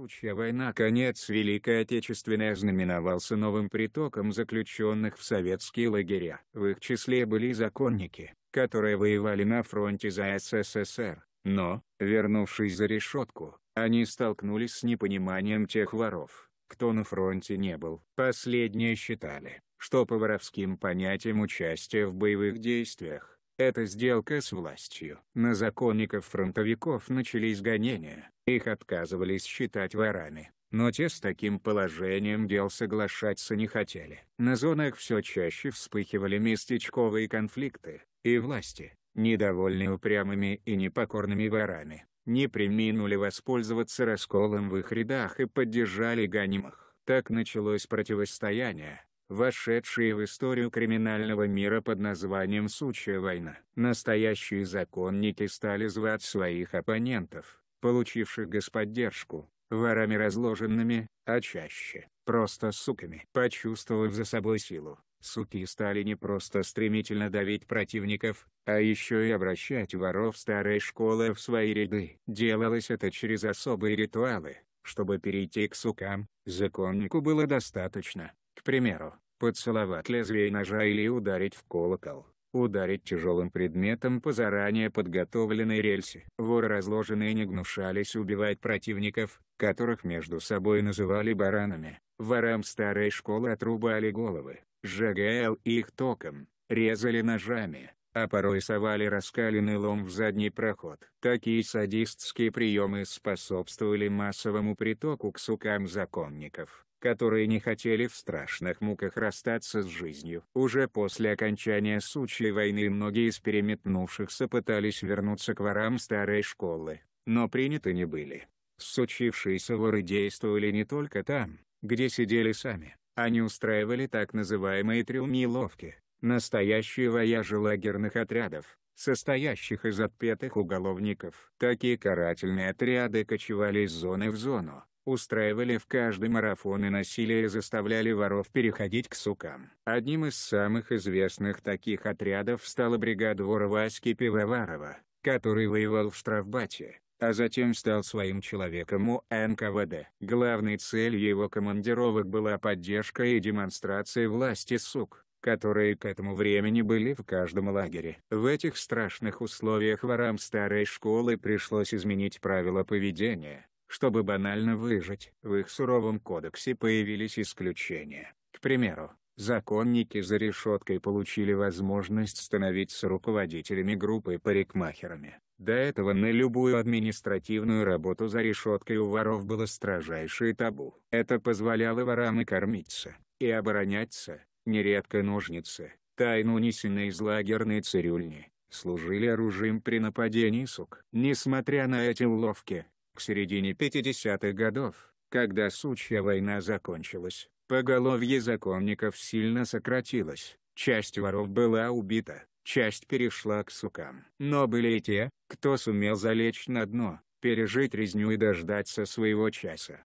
Сучья война Конец Великой Отечественной ознаменовался новым притоком заключенных в советские лагеря. В их числе были законники, которые воевали на фронте за СССР, но, вернувшись за решетку, они столкнулись с непониманием тех воров, кто на фронте не был. Последние считали, что по воровским понятиям участия в боевых действиях, это сделка с властью. На законников-фронтовиков начались гонения, их отказывались считать ворами, но те с таким положением дел соглашаться не хотели. На зонах все чаще вспыхивали местечковые конфликты, и власти, недовольные упрямыми и непокорными ворами, не приминули воспользоваться расколом в их рядах и поддержали гонимых. Так началось противостояние, вошедшее в историю криминального мира под названием «Сучья война». Настоящие законники стали звать своих оппонентов, получивших господдержку, ворами разложенными, а чаще, просто суками. Почувствовав за собой силу, суки стали не просто стремительно давить противников, а еще и обращать воров старой школы в свои ряды. Делалось это через особые ритуалы. Чтобы перейти к сукам, законнику было достаточно, к примеру, поцеловать лезвие ножа или ударить в колокол ударить тяжелым предметом по заранее подготовленной рельсе. Воры разложенные не гнушались убивать противников, которых между собой называли баранами. Ворам старой школы отрубали головы, сжигая их током, резали ножами, а порой совали раскаленный лом в задний проход. Такие садистские приемы способствовали массовому притоку к сукам законников которые не хотели в страшных муках расстаться с жизнью. Уже после окончания сучьей войны многие из переметнувшихся пытались вернуться к ворам старой школы, но приняты не были. Сучившиеся воры действовали не только там, где сидели сами, они устраивали так называемые трюмиловки, настоящие вояжи лагерных отрядов, состоящих из отпетых уголовников. Такие карательные отряды кочевали из зоны в зону, устраивали в каждый марафон и насилие заставляли воров переходить к сукам. Одним из самых известных таких отрядов стала бригада вора Васьки Пивоварова, который воевал в штрафбате, а затем стал своим человеком у НКВД. Главной целью его командировок была поддержка и демонстрация власти сук которые к этому времени были в каждом лагере. В этих страшных условиях ворам старой школы пришлось изменить правила поведения, чтобы банально выжить. В их суровом кодексе появились исключения. К примеру, законники за решеткой получили возможность становиться руководителями группы парикмахерами. До этого на любую административную работу за решеткой у воров было строжайшее табу. Это позволяло ворам и кормиться, и обороняться, нередко ножницы, тайно унесенные из лагерной цирюльни, служили оружием при нападении сук. Несмотря на эти уловки, к середине 50-х годов, когда сучья война закончилась, поголовье законников сильно сократилось, часть воров была убита, часть перешла к сукам. Но были и те, кто сумел залечь на дно, пережить резню и дождаться своего часа.